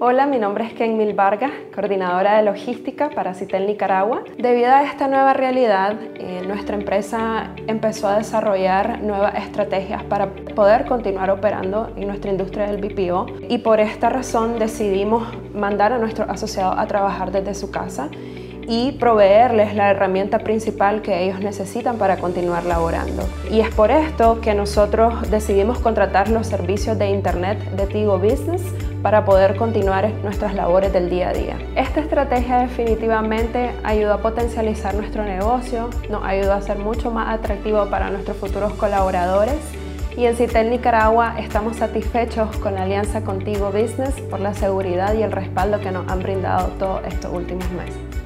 Hola, mi nombre es Kenmil Vargas, coordinadora de logística para Citel Nicaragua. Debido a esta nueva realidad, eh, nuestra empresa empezó a desarrollar nuevas estrategias para poder continuar operando en nuestra industria del BPO y por esta razón decidimos mandar a nuestros asociados a trabajar desde su casa y proveerles la herramienta principal que ellos necesitan para continuar laborando. Y es por esto que nosotros decidimos contratar los servicios de Internet de Tigo Business para poder continuar nuestras labores del día a día. Esta estrategia definitivamente ayuda a potencializar nuestro negocio, nos ayuda a ser mucho más atractivo para nuestros futuros colaboradores y en Citel Nicaragua estamos satisfechos con la alianza Contigo Business por la seguridad y el respaldo que nos han brindado todos estos últimos meses.